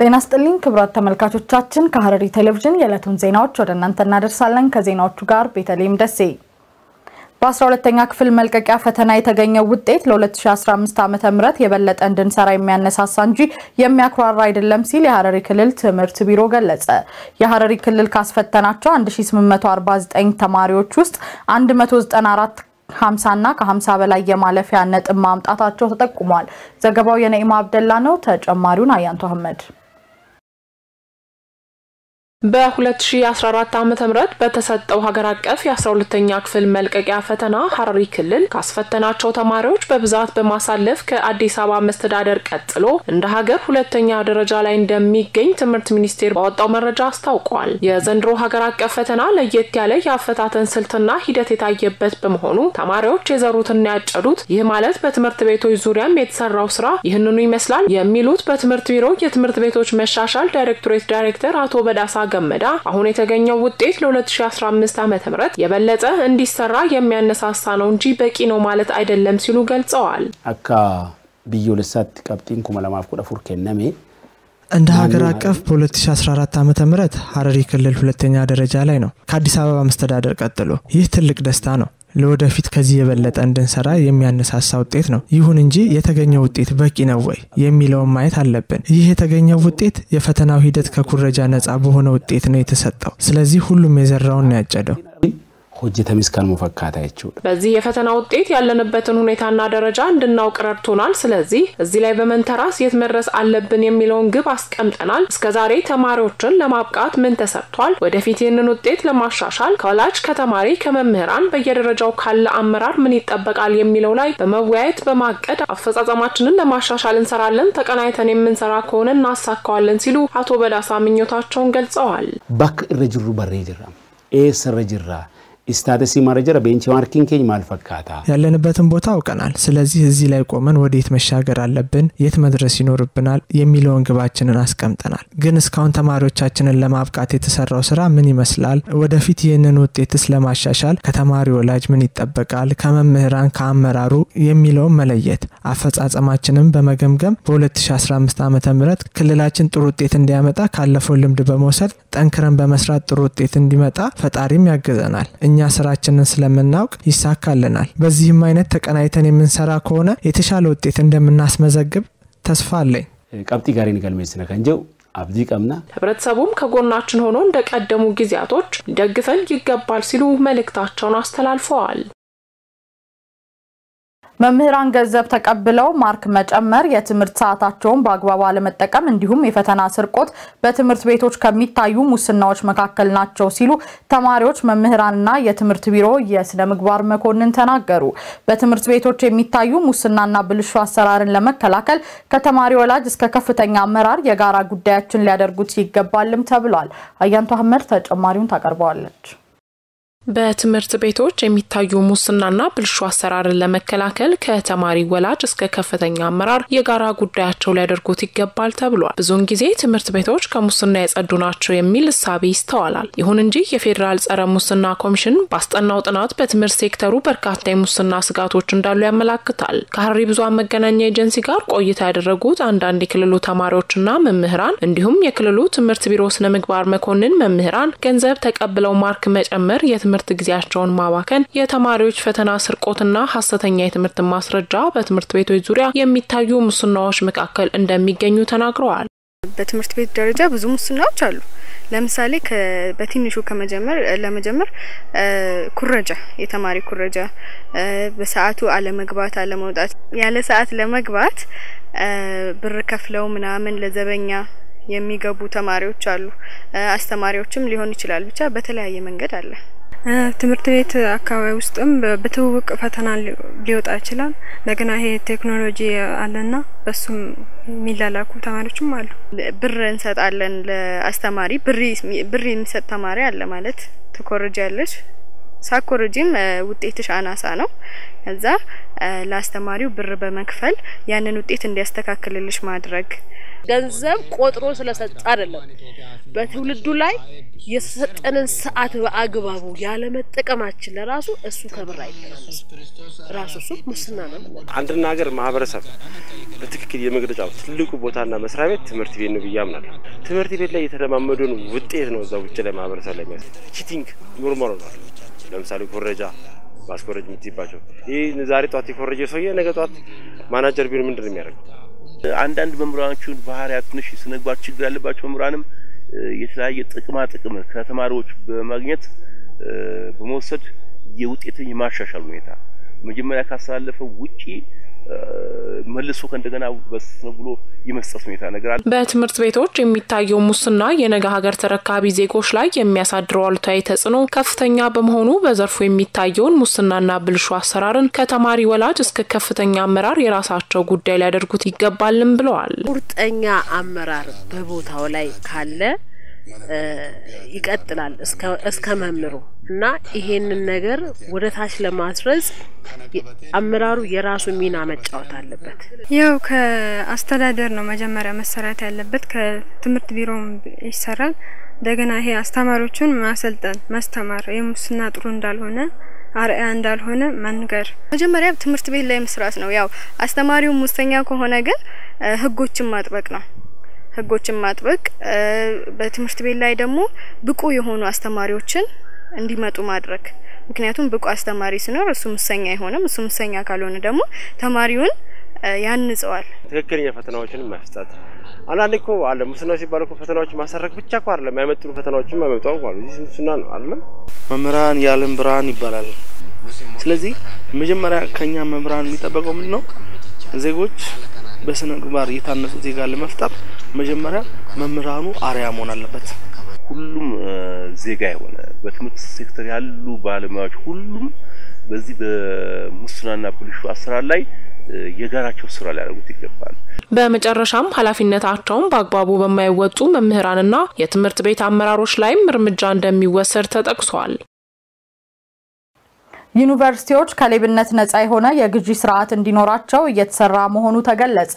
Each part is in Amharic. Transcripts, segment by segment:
ጤና ስጥልኝ ክቡራት ተመልካቾቻችን፣ ከሐረሪ ቴሌቪዥን የዕለቱን ዜናዎች ወደ እናንተ እናደርሳለን። ከዜናዎቹ ጋር ቤተልሔም ደሴ። በ12ተኛ ክፍል መልቀቂያ ፈተና የተገኘው ውጤት ለ2015 ዓ.ም የበለጠ እንድንሰራ የሚያነሳሳ እንጂ የሚያኩራራ አይደለም ሲል የሐረሪ ክልል ትምህርት ቢሮ ገለጸ። የሐረሪ ክልል ካስፈተናቸው 1849 ተማሪዎች ውስጥ 194 50 እና ከ50 በላይ የማለፊያ ነጥብ ማምጣታቸው ተጠቁሟል። ዘገባው የነኢማ አብደላ ነው። ተጨማሪውን አያንቱ አህመድ በ2014 ዓ.ም በተሰጠው ሀገር አቀፍ የ12ኛ ክፍል መልቀቂያ ፈተና ሐረሪ ክልል ካስፈተናቸው ተማሪዎች በብዛት በማሳለፍ ከአዲስ አበባ መስተዳደር ቀጥሎ እንደ ሀገር ሁለተኛ ደረጃ ላይ እንደሚገኝ ትምህርት ሚኒስቴር ባወጣው መረጃ አስታውቋል። የዘንድሮ ሀገር አቀፍ ፈተና ለየት ያለ የአፈታተን ስልትና ሂደት የታየበት በመሆኑ ተማሪዎች የዘሩትና ያጨዱት፣ ይህ ማለት በትምህርት ቤቶች ዙሪያም የተሰራው ስራ ይህንኑ ይመስላል የሚሉት በትምህርት ቢሮ የትምህርት ቤቶች መሻሻል ዳይሬክቶሬት ዳይሬክተር አቶ በዳሳ ገመዳ አሁን የተገኘው ውጤት ለ2015 ዓ.ም የበለጠ እንዲሰራ የሚያነሳሳ ነው እንጂ በቂ ነው ማለት አይደለም ሲሉ ገልጸዋል። አካ ብዮለሳት ቀብጢን ኩመ ለማፍ ቁደ ፉር ከነሜ እንደ ሀገር አቀፍ በ2014 ዓ ም ሐረሪ ክልል ሁለተኛ ደረጃ ላይ ነው ከአዲስ አበባ መስተዳደር ቀጥሎ። ይህ ትልቅ ደስታ ነው። ለወደፊት ከዚህ የበለጠ እንድንሰራ የሚያነሳሳ ውጤት ነው። ይሁን እንጂ የተገኘው ውጤት በቂ ነው ወይ የሚለውን ማየት አለብን። ይህ የተገኘው ውጤት የፈተናው ሂደት ከኩረጃ ነጻ በሆነ ውጤት ነው የተሰጠው። ስለዚህ ሁሉም የዘራውን ነው ያጨደው። ሆጀተሚስ ከልሞ ፈካታ ይችው በዚህ የፈተና ውጤት ያለንበትን ሁኔታና ደረጃ እንድናውቅ ረድቶናል። ስለዚህ እዚህ ላይ በመንተራስ የት መድረስ አለብን የሚለውን ግብ አስቀምጠናል። እስከዛሬ ተማሪዎችን ለማብቃት ምን ተሰርቷል? ወደፊት ይህንን ውጤት ለማሻሻል ከወላጅ ከተማሪ፣ ከመምህራን በየደረጃው ካለ አመራር ምን ይጠበቃል የሚለው ላይ በመወያየት በማቀድ አፈጻጸማችንን ለማሻሻል እንሰራለን። ተቀናይተን የምንሰራ ከሆነ እናሳካዋለን ሲሉ አቶ በዳሳ ምኞታቸውን ገልጸዋል። bakka irra jirru barree jirra irra jirra status maal irra jira benchmarking keenya maal fakkaata ያለንበትን ቦታ አውቀናል። ስለዚህ እዚህ ላይ ቆመን ወዴት መሻገር አለብን፣ የት መድረስ ይኖርብናል የሚለውን ግባችንን አስቀምጠናል። ግን እስካሁን ተማሪዎቻችንን ለማብቃት የተሰራው ስራ ምን ይመስላል? ወደፊት ይህንን ውጤትስ ለማሻሻል ከተማሪ ወላጅ ምን ይጠበቃል? ከመምህራን ከአመራሩ የሚለውን መለየት፣ አፈጻጸማችንን በመገምገም በ2015 ዓ ም ክልላችን ጥሩ ውጤት እንዲያመጣ ካለፈው ልምድ በመውሰድ ጠንክረን በመስራት ጥሩ ውጤት እንዲመጣ ፈጣሪም ያግዘናል። እኛ ስራችንን ስለምናውቅ ይሳካልናል። በዚህም አይነት ተቀናይተን የምንሰራ ከሆነ የተሻለ ውጤት እንደምናስመዘግብ ተስፋ አለኝ። ቀብጢ ጋሪን ገልሜስነ ከንጀው አብዲ ቀምና ህብረተሰቡም ከጎናችን ሆኖ እንደቀደሙ ጊዜያቶች ሊደግፈን ይገባል ሲሉ መልእክታቸውን አስተላልፈዋል። መምህራን ገንዘብ ተቀብለው ማርክ መጨመር፣ የትምህርት ሰዓታቸውን በአግባቡ አለመጠቀም እንዲሁም የፈተና ስርቆት በትምህርት ቤቶች ከሚታዩ ሙስናዎች መካከል ናቸው ሲሉ ተማሪዎች፣ መምህራንና የትምህርት ቢሮ የስነ ምግባር መኮንን ተናገሩ። በትምህርት ቤቶች የሚታዩ ሙስናና ብልሹ አሰራርን ለመከላከል ከተማሪ ወላጅ እስከ ከፍተኛ አመራር የጋራ ጉዳያችን ሊያደርጉት ይገባልም ተብሏል። አያንቱ አህመድ ተጨማሪውን ታቀርበዋለች። በትምህርት ቤቶች የሚታዩ ሙስናና ብልሹ አሰራርን ለመከላከል ከተማሪ ወላጅ እስከ ከፍተኛ አመራር የጋራ ጉዳያቸው ሊያደርጉት ይገባል ተብሏል። ብዙውን ጊዜ ትምህርት ቤቶች ከሙስና የጸዱ ናቸው የሚል እሳቤ ይስተዋላል። ይሁን እንጂ የፌዴራል ጸረ ሙስና ኮሚሽን ባስጠናው ጥናት በትምህርት ሴክተሩ በርካታ የሙስና ስጋቶች እንዳሉ ያመላክታል። ከሐረሪ ብዙኃን መገናኛ ኤጀንሲ ጋር ቆይታ ያደረጉት አንዳንድ የክልሉ ተማሪዎችና መምህራን እንዲሁም የክልሉ ትምህርት ቢሮ ስነ ምግባር መኮንን መምህራን ገንዘብ ተቀብለው mark መጨመር የትምህርት የትምህርት ጊዜያቸውን ማባከን፣ የተማሪዎች ፈተና ስርቆትና ሀሰተኛ የትምህርት ማስረጃ በትምህርት ቤቶች ዙሪያ የሚታዩ ሙስናዎች መካከል እንደሚገኙ ተናግረዋል። በትምህርት ቤት ደረጃ ብዙ ሙስናዎች አሉ። ለምሳሌ በትንሹ ከመጀመር ለመጀመር ኩረጃ፣ የተማሪ ኩረጃ፣ በሰዓቱ አለመግባት፣ አለመውጣት፣ ያለ ሰዓት ለመግባት ብር ከፍለው ምናምን ለዘበኛ የሚገቡ ተማሪዎች አሉ። አስተማሪዎችም ሊሆን ይችላል። ብቻ በተለያየ መንገድ አለ። ትምህርት ቤት አካባቢ ውስጥም በትውውቅ ፈተና ሊወጣ ይችላል። እንደገና ይሄ ቴክኖሎጂ አለና በሱም የሚላላኩ ተማሪዎችም አሉ። ብር እንሰጣለን ለአስተማሪ ብር የሚሰጥ ተማሪ አለ ማለት ትኮርጃለች። ሳኮርጂም ውጤትሽ አናሳ ነው። ከዛ ለአስተማሪው ብር በመክፈል ያንን ውጤት እንዲያስተካክልልሽ ማድረግ ገንዘብ ቆጥሮ ስለሰጠ አይደለም። በትውልዱ ላይ የተሰጠንን ሰዓት በአግባቡ ያለመጠቀማችን ለራሱ እሱ ከብር አይተናነስም። ራሱ እሱ ሙስና ነው። አንድን ሀገር ማህበረሰብ በትክክል የመግለጫው ትልቁ ቦታና መስሪያ ቤት ትምህርት ቤት ነው ብዬ አምናለሁ። ትምህርት ቤት ላይ የተለማመዱን ውጤት ነው እዛ ውጭ ላይ ማህበረሰብ ላይ የሚያስ cheating normal ሆኗል። ለምሳሌ ኮረጃ ማስኮረጅ የምትይባቸው ይህ ዛሬ ጠዋት የኮረጀ ሰውዬ ነገ ጠዋት ማናጀር ቢሆን ምንድን ነው የሚያደርገው? አንዳንድ መምህራኖቹን ባህሪያት ትንሽ ስነምግባር ችግር ያለባቸው መምህራንም የተለያየ ጥቅማ ጥቅም ከተማሪዎች በማግኘት በመውሰድ የውጤትን የማሻሻል ሁኔታ መጀመሪያ ካስተላለፈው ውጪ መልሶ ከእንደገና በስነ ብሎ የመስጠት ሁኔታ ነገር አለ። በትምህርት ቤቶች የሚታየው ሙስና የነገ ሀገር ተረካቢ ዜጎች ላይ የሚያሳድረው አሉታዊ ተጽዕኖ ከፍተኛ በመሆኑ በዘርፉ የሚታየውን ሙስናና ብልሹ አሰራርን ከተማሪ ወላጅ እስከ ከፍተኛ አመራር የራሳቸው ጉዳይ ሊያደርጉት ይገባልም ብለዋል። ቁርጠኛ አመራር በቦታው ላይ ካለ ይቀጥላል እስከ መምሩ እና ይሄንን ነገር ወደ ታች ለማስረጽ አመራሩ የራሱ ሚና መጫወት አለበት። ያው ከአስተዳደር ነው መጀመሪያ መሰራት ያለበት። ከትምህርት ቢሮም ይሰራል። እንደገና ይሄ አስተማሪዎቹን ማሰልጠን፣ ማስተማር የሙስና ጥሩ እንዳልሆነ አርአያ እንዳልሆነ መንገር መጀመሪያ ትምህርት ቤት ላይ መስራት ነው። ያው አስተማሪው ሙሰኛ ከሆነ ግን ህጎችን ማጥበቅ ነው ህጎችን ማጥበቅ በትምህርት ቤት ላይ ደግሞ ብቁ የሆኑ አስተማሪዎችን እንዲመጡ ማድረግ። ምክንያቱም ብቁ አስተማሪ ሲኖር እሱ ሙሰኛ አይሆንም። እሱ ሙሰኛ ካልሆነ ደግሞ ተማሪውን ያንጸዋል። ትክክለኛ ፈተናዎችን መስጠት። አንዳንዴ እኮ አለ ሙስና ሲባል እኮ ፈተናዎች ማሰረክ ብቻ እኮ አይደለም፣ የማይመጥኑ ፈተናዎችን ማይመጡ አሉ። እዚህ ሙስና ነው አይደለም። መምህራን የዓለም ብርሃን ይባላል። ስለዚህ መጀመሪያ ከኛ መምህራን የሚጠበቀው ምንድን ነው? ዜጎች በስነ ምግባር የታነጹ ዜጋ ለመፍጠር መጀመሪያ መምህራኑ አርያ መሆን አለበት። ሁሉም ዜጋ የሆነ በትምህርት ሴክተር ያሉ ባለሙያዎች ሁሉም በዚህ በሙስናና ብልሹ አሰራር ላይ የጋራቸው ስራ ሊያደርጉት ይገባል። በመጨረሻም ኃላፊነታቸውን በአግባቡ በማይወጡ መምህራንና የትምህርት ቤት አመራሮች ላይም እርምጃ እንደሚወሰድ ተጠቅሷል። ዩኒቨርሲቲዎች ከሌብነት ነጻ የሆነ የግዢ ስርዓት እንዲኖራቸው እየተሰራ መሆኑ ተገለጸ።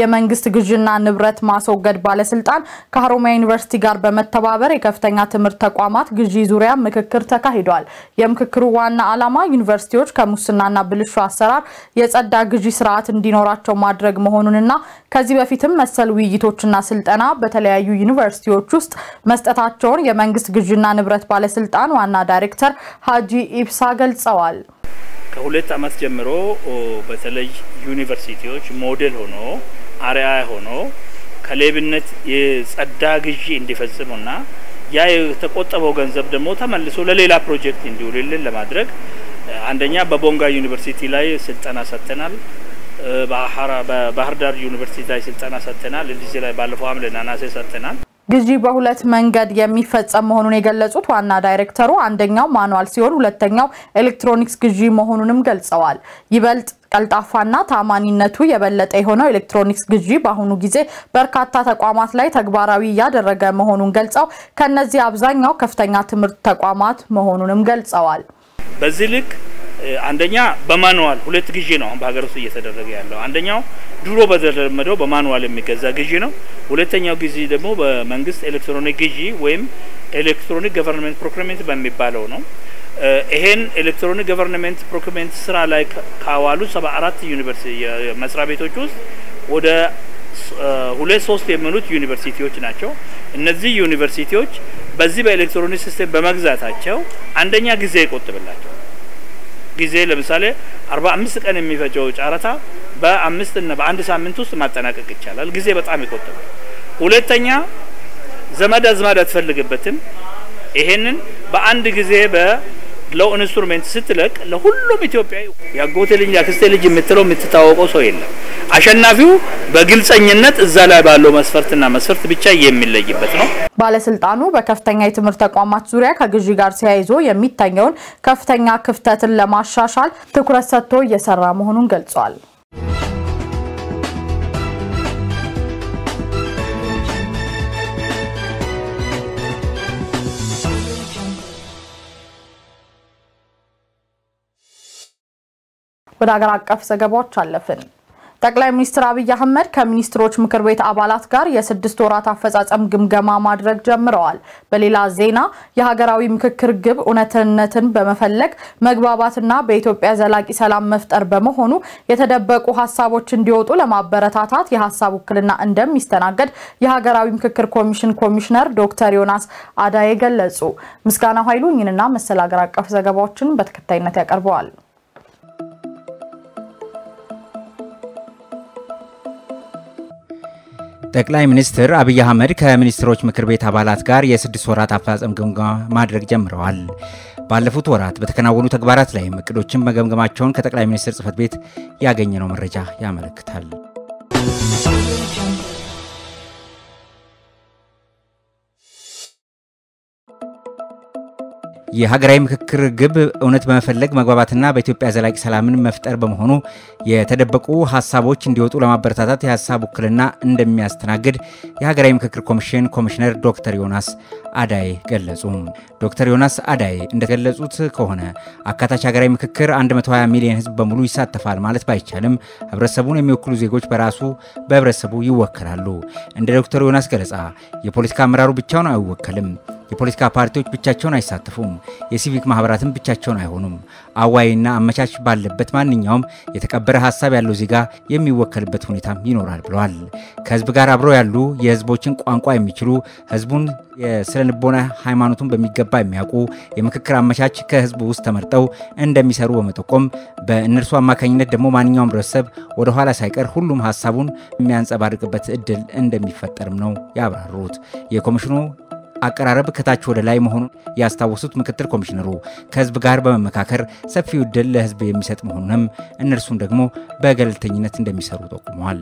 የመንግስት ግዥና ንብረት ማስወገድ ባለስልጣን ከሀሮማያ ዩኒቨርሲቲ ጋር በመተባበር የከፍተኛ ትምህርት ተቋማት ግዢ ዙሪያ ምክክር ተካሂዷል። የምክክሩ ዋና ዓላማ ዩኒቨርሲቲዎች ከሙስናና ብልሹ አሰራር የጸዳ ግዢ ስርዓት እንዲኖራቸው ማድረግ መሆኑንና ከዚህ በፊትም መሰል ውይይቶችና ስልጠና በተለያዩ ዩኒቨርሲቲዎች ውስጥ መስጠታቸውን የመንግስት ግዥና ንብረት ባለስልጣን ዋና ዳይሬክተር ሀጂ ኢብሳ ገልጸዋል። ከሁለት ዓመት ጀምሮ በተለይ ዩኒቨርሲቲዎች ሞዴል ሆኖ አርአያ ሆኖ ከሌብነት የጸዳ ግዢ እንዲፈጽሙና ያ የተቆጠበው ገንዘብ ደግሞ ተመልሶ ለሌላ ፕሮጀክት እንዲውልልን ለማድረግ አንደኛ በቦንጋ ዩኒቨርሲቲ ላይ ስልጠና ሰጥተናል። በባህር ዳር ዩኒቨርሲቲ ላይ ስልጠና ሰጥተናል። እዚህ ላይ ባለፈው ሐምሌና ነሐሴ ሰጥተናል። ግዢ በሁለት መንገድ የሚፈጸም መሆኑን የገለጹት ዋና ዳይሬክተሩ አንደኛው manual ሲሆን ሁለተኛው ኤሌክትሮኒክስ ግዢ መሆኑንም ገልጸዋል። ይበልጥ ቀልጣፋና ታማኒነቱ የበለጠ የሆነው ኤሌክትሮኒክስ ግዢ በአሁኑ ጊዜ በርካታ ተቋማት ላይ ተግባራዊ እያደረገ መሆኑን ገልጸው ከነዚህ አብዛኛው ከፍተኛ ትምህርት ተቋማት መሆኑንም ገልጸዋል። በዚህ ልክ አንደኛ በ manual ሁለት ግዢ ነው አሁን በሀገር ውስጥ እየተደረገ ያለው። አንደኛው ድሮ በተለመደው በ manual የሚገዛ ግዢ ነው። ሁለተኛው ጊዜ ደግሞ በመንግስት ኤሌክትሮኒክ ግዢ ወይም electronic government procurement በሚባለው ነው። ይሄን electronic government procurement ስራ ላይ ካዋሉ ሰባ አራት ዩኒቨርሲቲ መስሪያ ቤቶች ውስጥ ወደ ሁለት ሶስት የሚሆኑት ዩኒቨርሲቲዎች ናቸው። እነዚህ ዩኒቨርሲቲዎች በዚህ በ electronic system በመግዛታቸው አንደኛ ጊዜ ይቆጥብላቸው ጊዜ ለምሳሌ አርባ አምስት ቀን የሚፈጀው ጨረታ በአምስት እና በአንድ ሳምንት ውስጥ ማጠናቀቅ ይቻላል። ጊዜ በጣም ይቆጥባል። ሁለተኛ ዘመድ አዝማድ አትፈልግበትም። ይሄንን በአንድ ጊዜ በለው instrument ስትለቅ ለሁሉም ኢትዮጵያዊ የአጎቴ ልጅ የአክስቴ ልጅ የምትለው የምትታወቀው ሰው የለም። አሸናፊው በግልጸኝነት እዛ ላይ ባለው መስፈርትና መስፈርት ብቻ የሚለይበት ነው። ባለስልጣኑ በከፍተኛ የትምህርት ተቋማት ዙሪያ ከግዢ ጋር ተያይዞ የሚታየውን ከፍተኛ ክፍተትን ለማሻሻል ትኩረት ሰጥቶ እየሰራ መሆኑን ገልጿል። ወደ ሀገር አቀፍ ዘገባዎች አለፍን። ጠቅላይ ሚኒስትር አብይ አህመድ ከሚኒስትሮች ምክር ቤት አባላት ጋር የስድስት ወራት አፈጻጸም ግምገማ ማድረግ ጀምረዋል። በሌላ ዜና የሀገራዊ ምክክር ግብ እውነትነትን በመፈለግ መግባባትና በኢትዮጵያ ዘላቂ ሰላም መፍጠር በመሆኑ የተደበቁ ሀሳቦች እንዲወጡ ለማበረታታት የሀሳብ ውክልና እንደሚስተናገድ የሀገራዊ ምክክር ኮሚሽን ኮሚሽነር ዶክተር ዮናስ አዳዬ ገለጹ። ምስጋናው ኃይሉ ይህንና መሰል ሀገር አቀፍ ዘገባዎችን በተከታይነት ያቀርበዋል። ጠቅላይ ሚኒስትር አብይ አህመድ ከሚኒስትሮች ምክር ቤት አባላት ጋር የስድስት ወራት አፈጻጸም ግምገማ ማድረግ ጀምረዋል። ባለፉት ወራት በተከናወኑ ተግባራት ላይም እቅዶችን መገምገማቸውን ከጠቅላይ ሚኒስትር ጽህፈት ቤት ያገኘነው መረጃ ያመለክታል። የሀገራዊ ምክክር ግብ እውነት በመፈለግ መግባባትና በኢትዮጵያ ዘላቂ ሰላምን መፍጠር በመሆኑ የተደበቁ ሀሳቦች እንዲወጡ ለማበረታታት የሀሳብ ውክልና እንደሚያስተናግድ የሀገራዊ ምክክር ኮሚሽን ኮሚሽነር ዶክተር ዮናስ አዳይ ገለጹ። ዶክተር ዮናስ አዳይ እንደገለጹት ከሆነ አካታች ሀገራዊ ምክክር 120 ሚሊዮን ህዝብ በሙሉ ይሳተፋል ማለት ባይቻልም ህብረተሰቡን የሚወክሉ ዜጎች በራሱ በህብረተሰቡ ይወከላሉ። እንደ ዶክተር ዮናስ ገለጻ የፖለቲካ አመራሩ ብቻውን አይወከልም። የፖለቲካ ፓርቲዎች ብቻቸውን አይሳተፉም። የሲቪክ ማህበራትም ብቻቸውን አይሆኑም። አዋይና አመቻች ባለበት ማንኛውም የተቀበረ ሀሳብ ያለው ዜጋ የሚወከልበት ሁኔታም ይኖራል ብለዋል። ከህዝብ ጋር አብረው ያሉ የህዝቦችን ቋንቋ የሚችሉ ህዝቡን የስነ ልቦና ሃይማኖቱን በሚገባ የሚያውቁ የምክክር አመቻች ከህዝቡ ውስጥ ተመርጠው እንደሚሰሩ በመጠቆም በእነርሱ አማካኝነት ደግሞ ማንኛውም ህብረተሰብ ወደ ኋላ ሳይቀር ሁሉም ሀሳቡን የሚያንጸባርቅበት እድል እንደሚፈጠርም ነው ያብራሩት። የኮሚሽኑ አቀራረብ ከታች ወደ ላይ መሆኑን ያስታወሱት ምክትል ኮሚሽነሩ ከህዝብ ጋር በመመካከር ሰፊው እድል ለህዝብ የሚሰጥ መሆኑንም እነርሱም ደግሞ በገለልተኝነት እንደሚሰሩ ጠቁመዋል።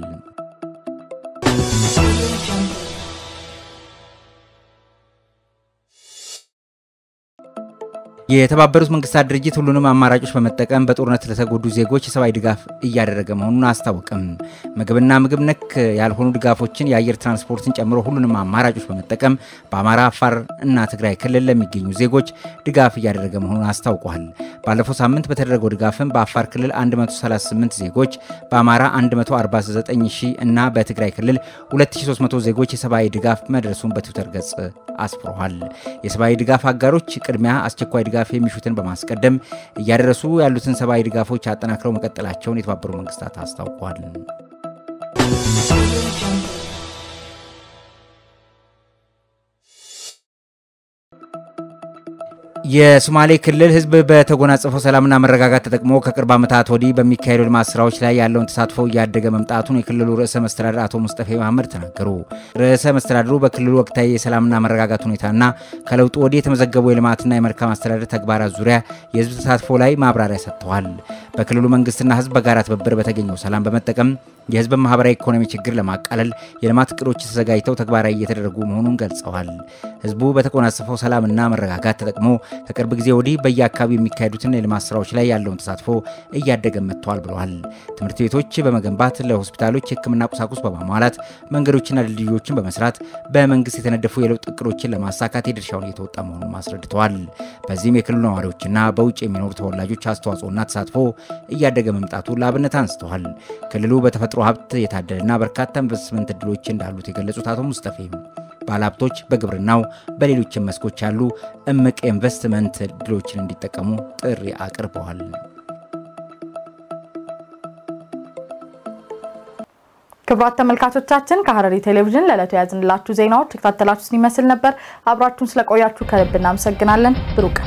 የተባበሩት መንግስታት ድርጅት ሁሉንም አማራጮች በመጠቀም በጦርነት ለተጎዱ ዜጎች የሰብአዊ ድጋፍ እያደረገ መሆኑን አስታወቅም። ምግብና ምግብ ነክ ያልሆኑ ድጋፎችን፣ የአየር ትራንስፖርትን ጨምሮ ሁሉንም አማራጮች በመጠቀም በአማራ፣ አፋር እና ትግራይ ክልል ለሚገኙ ዜጎች ድጋፍ እያደረገ መሆኑን አስታውቋል። ባለፈው ሳምንት በተደረገው ድጋፍም በአፋር ክልል 138 ዜጎች፣ በአማራ 149 ሺህ እና በትግራይ ክልል 2300 ዜጎች የሰብአዊ ድጋፍ መድረሱን በትዊተር ገጽ አስፍሯል። የሰብአዊ ድጋፍ አጋሮች ቅድሚያ አስቸኳይ ድጋፍ የሚሹትን በማስቀደም እያደረሱ ያሉትን ሰብአዊ ድጋፎች አጠናክረው መቀጠላቸውን የተባበሩት መንግስታት አስታውቋል። የሶማሌ ክልል ህዝብ በተጎናጸፈው ሰላምና መረጋጋት ተጠቅሞ ከቅርብ ዓመታት ወዲህ በሚካሄዱ ልማት ስራዎች ላይ ያለውን ተሳትፎ እያደገ መምጣቱን የክልሉ ርዕሰ መስተዳድር አቶ ሙስጠፌ መሐመድ ተናገሩ። ርዕሰ መስተዳድሩ በክልሉ ወቅታዊ የሰላምና መረጋጋት ሁኔታና ከለውጡ ወዲህ የተመዘገቡ የልማትና የመልካም አስተዳደር ተግባራት ዙሪያ የህዝብ ተሳትፎ ላይ ማብራሪያ ሰጥተዋል። በክልሉ መንግስትና ህዝብ በጋራ ትብብር በተገኘው ሰላም በመጠቀም የህዝብን ማህበራዊ ኢኮኖሚ ችግር ለማቃለል የልማት እቅዶች ተዘጋጅተው ተግባራዊ እየተደረጉ መሆኑን ገልጸዋል። ህዝቡ በተጎናጸፈው ሰላምና መረጋጋት ተጠቅሞ ከቅርብ ጊዜ ወዲህ በየአካባቢው የሚካሄዱትን የልማት ስራዎች ላይ ያለውን ተሳትፎ እያደገ መጥቷል ብለዋል። ትምህርት ቤቶች በመገንባት ለሆስፒታሎች የህክምና ቁሳቁስ በማሟላት መንገዶችና ድልድዮችን በመስራት በመንግስት የተነደፉ የለውጥ እቅዶችን ለማሳካት የድርሻውን እየተወጣ መሆኑን አስረድተዋል። በዚህም የክልሉ ነዋሪዎችና በውጭ የሚኖሩ ተወላጆች አስተዋጽኦና ተሳትፎ እያደገ መምጣቱ ለአብነት አንስተዋል። ክልሉ በተፈጥሮ ሀብት የታደለና በርካታ ኢንቨስትመንት እድሎች እንዳሉት የገለጹት አቶ ሙስጠፌ ባለሀብቶች በግብርናው በሌሎችም መስኮች ያሉ እምቅ ኢንቨስትመንት እድሎችን እንዲጠቀሙ ጥሪ አቅርበዋል። ክቡራት ተመልካቾቻችን ከሐረሪ ቴሌቪዥን ለዕለቱ የያዝንላችሁ ዜናዎች ተከታተላችሁን ይመስል ነበር። አብራችሁን ስለቆያችሁ ከልብ እናመሰግናለን። ብሩክ